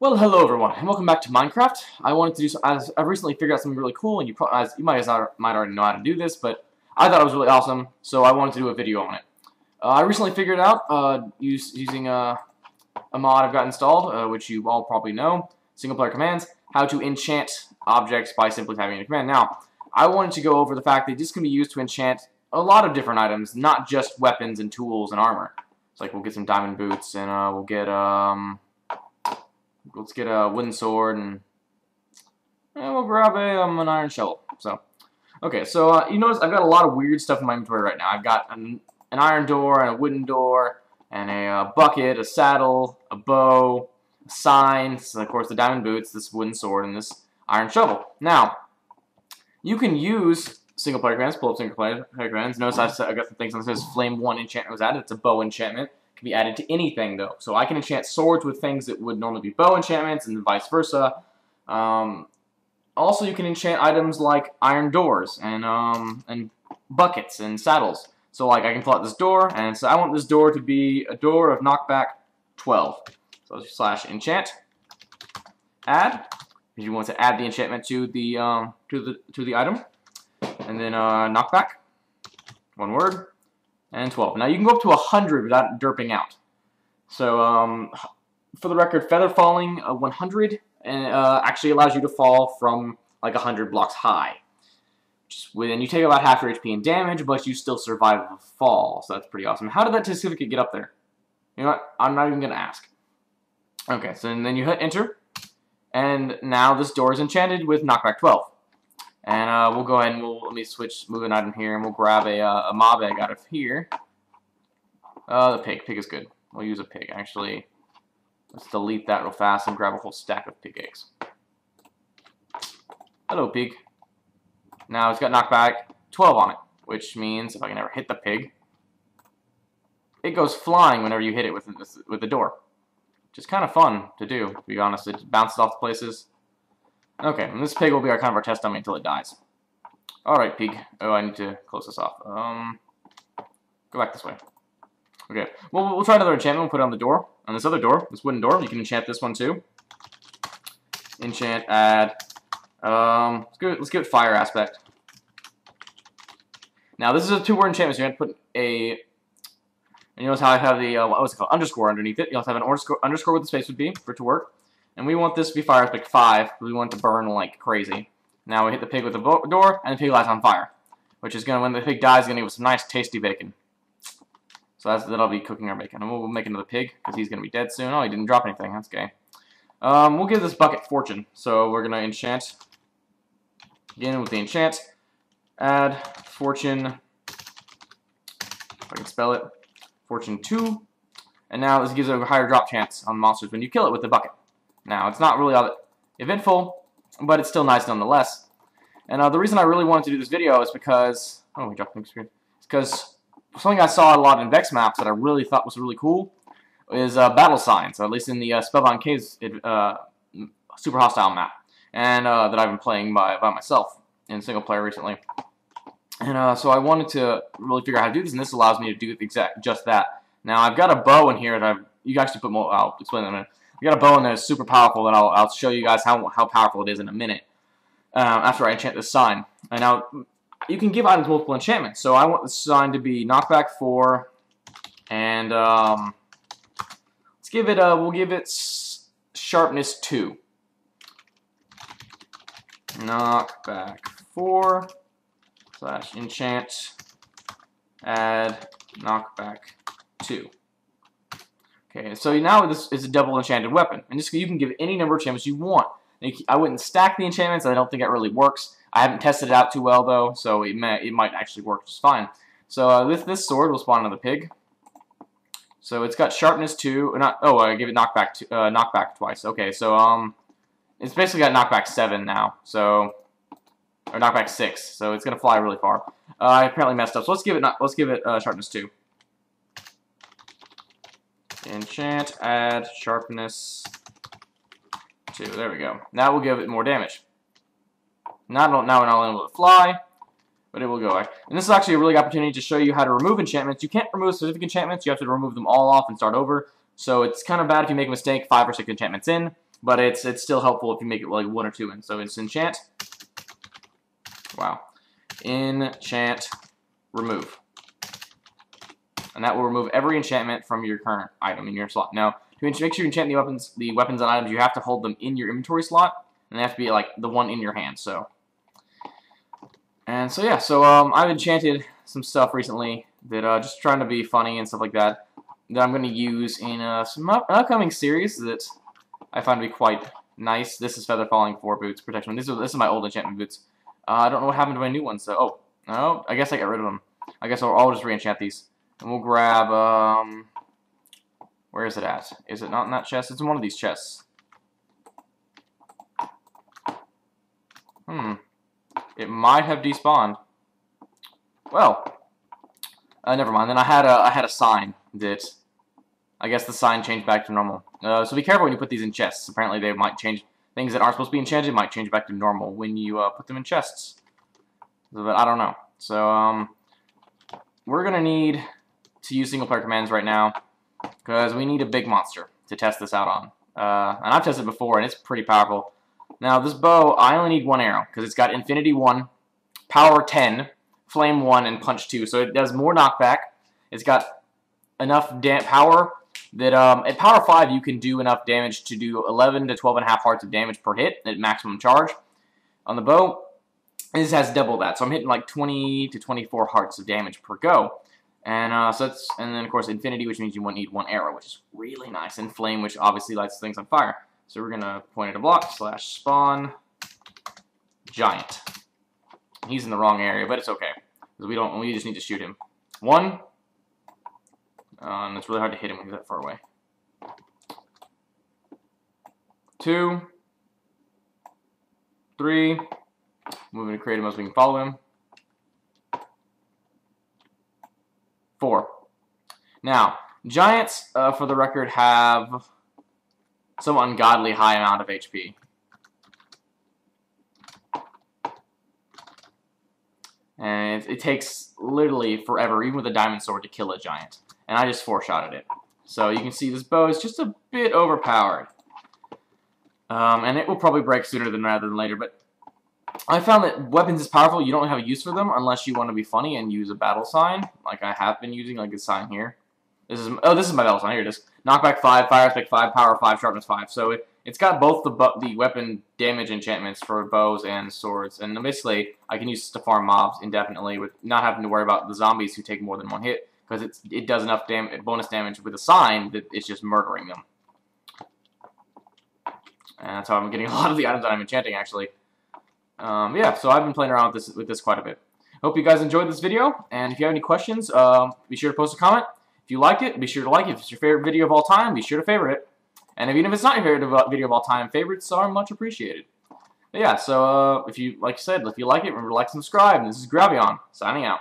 Well, hello everyone, and welcome back to Minecraft. I wanted to do, so, I've recently figured out something really cool, and you, as, you might, might already know how to do this, but I thought it was really awesome, so I wanted to do a video on it. Uh, I recently figured out, uh, use, using uh, a mod I've got installed, uh, which you all probably know, single player commands, how to enchant objects by simply typing in a command. Now, I wanted to go over the fact that this can be used to enchant a lot of different items, not just weapons and tools and armor. It's like we'll get some diamond boots, and uh, we'll get, um, let's get a wooden sword and, and we'll grab a, um, an iron shovel. So, okay, so uh, you notice I've got a lot of weird stuff in my inventory right now. I've got an, an iron door and a wooden door and a uh, bucket, a saddle, a bow, a sign, and of course the diamond boots, this wooden sword, and this iron shovel. Now, you can use single player commands, pull up single player commands. Notice I've got some things on this. Flame 1 enchantment was added. It's a bow enchantment It can be added to anything, though. So I can enchant swords with things that would normally be bow enchantments, and vice versa. Um, also, you can enchant items like iron doors and um, and buckets and saddles. So, like, I can pull out this door, and so I want this door to be a door of knockback 12. So slash enchant, add. You want to add the enchantment to the um, to the to the item, and then uh, knockback, one word, and 12. Now you can go up to 100 without derping out. So um, for the record, feather falling uh, 100 and uh, actually allows you to fall from like 100 blocks high. Just you take about half your HP in damage, but you still survive the fall, so that's pretty awesome. How did that certificate get up there? You know what? I'm not even going to ask. Okay, so then you hit enter, and now this door is enchanted with knockback 12. And uh, we'll go ahead and we'll, let me switch, move an item here, and we'll grab a, uh, a mob egg out of here. Uh, the pig. Pig is good. We'll use a pig. Actually, let's delete that real fast and grab a whole stack of pig eggs. Hello, pig. Now it's got knockback 12 on it, which means if I can ever hit the pig, it goes flying whenever you hit it with, with the door. Is kind of fun to do, to be honest. It bounces off the places. Okay, and this pig will be our kind of our test dummy until it dies. Alright, pig. Oh, I need to close this off. Um, go back this way. Okay, well, we'll try another enchantment. We'll put it on the door. On this other door, this wooden door, you can enchant this one too. Enchant, add. Um, let's give it, let's give it fire aspect. Now, this is a two-word enchantment, so you have to put a... And you notice how I have the, uh, was it called, underscore underneath it. You also have an underscore, underscore with the space would be for it to work. And we want this to be fire aspect 5, because we want it to burn like crazy. Now we hit the pig with the door, and the pig lights on fire. Which is going to, when the pig dies, going to give us some nice tasty bacon. So that's, that'll be cooking our bacon. And we'll, make another pig, because he's going to be dead soon. Oh, he didn't drop anything, that's gay. Um, we'll give this bucket fortune. So we're going to enchant, again with the enchant, add fortune, if I can spell it, fortune 2. And now this gives it a higher drop chance on monsters when you kill it with the bucket. Now, it's not really all that eventful, but it's still nice nonetheless. And uh, the reason I really wanted to do this video is because... Oh, we dropped the screen. It's because something I saw a lot in Vechs maps that I really thought was really cool is uh, battle signs, at least in the uh, Spellbound Caves uh, super hostile map, and uh, that I've been playing by, by myself in single player recently. And uh, so I wanted to really figure out how to do this, and this allows me to do exact just that. Now I've got a bow in here that I've you actually put more. I'll explain that in a minute. We got a bow in there that's super powerful, and I'll, I'll show you guys how, how powerful it is in a minute um, after I enchant this sign. And now, you can give items multiple enchantments. So I want the sign to be knockback 4, and um, let's give it, a, we'll give it sharpness 2. Knockback 4 slash enchant add knockback 2. Okay, so now this is a double enchanted weapon, and just you can give any number of enchantments you want. I wouldn't stack the enchantments, I don't think that really works. I haven't tested it out too well though, so it, may, it might actually work just fine. So uh, this, this sword will spawn another pig. So it's got sharpness 2, not, oh, I give it knockback, two, uh, knockback twice. Okay, so um, it's basically got knockback 7 now, so, or knockback 6, so it's to fly really far. Uh, I apparently messed up, so let's give it, let's give it uh, sharpness 2. Enchant, add, sharpness, 2. There we go. Now we'll give it more damage. Not, now we're not able to fly, but it will go away. And this is actually a really good opportunity to show you how to remove enchantments. You can't remove specific enchantments. You have to remove them all off and start over. So it's kind of bad if you make a mistake five or six enchantments in, but it's it's still helpful if you make it like one or two in. So it's enchant. Wow. Enchant. Remove. And that will remove every enchantment from your current item in your slot. Now, to make sure you enchant the weapons, the weapons and items, you have to hold them in your inventory slot, and they have to be like the one in your hand. So and so yeah, so um, I've enchanted some stuff recently that uh, just trying to be funny and stuff like that that I'm going to use in uh, some up upcoming series that I find to be quite nice. This is Feather Falling 4 Boots Protection. This is, this is my old enchantment boots. Uh, I don't know what happened to my new ones, so... Oh, no, I guess I got rid of them. I guess I'll, I'll just re-enchant these. And we'll grab, um... Where is it at? Is it not in that chest? It's in one of these chests. Hmm. It might have despawned. Well, uh, never mind. Then I had a I had a sign that I guess the sign changed back to normal. Uh, so be careful when you put these in chests. Apparently they might change things that aren't supposed to be enchanted might change back to normal when you uh, put them in chests. But I don't know. So um, we're gonna need to use single player commands right now because we need a big monster to test this out on. Uh, and I've tested before and it's pretty powerful. Now, this bow, I only need one arrow, because it's got Infinity 1, Power 10, Flame 1, and Punch 2. So it does more knockback. It's got enough power that um, at Power 5, you can do enough damage to do 11 to 12 and a half hearts of damage per hit at maximum charge. On the bow, this has double that, so I'm hitting like 20 to 24 hearts of damage per go. And uh, so that's, and then of course Infinity, which means you won't need one arrow, which is really nice, and Flame, which obviously lights things on fire. So we're going to point at a block, slash spawn, giant. He's in the wrong area, but it's okay. Because we don't, we just need to shoot him. One, and it's really hard to hit him when he's that far away. Two, three, moving to create him as we can follow him. Four. Now, giants, uh, for the record, have some ungodly high amount of HP. And it, it, takes literally forever, even with a diamond sword, to kill a giant. And I just foreshotted it. So you can see this bow is just a bit overpowered. Um, and it will probably break sooner than rather than later, but I found that weapons is powerful. You don't have a use for them unless you want to be funny and use a battle sign, like I have been using, like a sign here. This is oh, this is my battle sign. Here it is. Knockback five, fire aspect five, power five, sharpness five. So it it's got both the the weapon damage enchantments for bows and swords, and basically I can use to farm mobs indefinitely with not having to worry about the zombies who take more than one hit because it's it does enough dam bonus damage with a sign that it's just murdering them. And that's how I'm getting a lot of the items that I'm enchanting actually. Um, yeah, so I've been playing around with this with this quite a bit. Hope you guys enjoyed this video, and if you have any questions, um, be sure to post a comment. If you liked it, be sure to like it. If it's your favorite video of all time, be sure to favorite it. And even if it's not your favorite video of all time, favorites are much appreciated. But yeah, so uh, if you, like I said, if you like it, remember to like and subscribe. And this is Gravyon, signing out.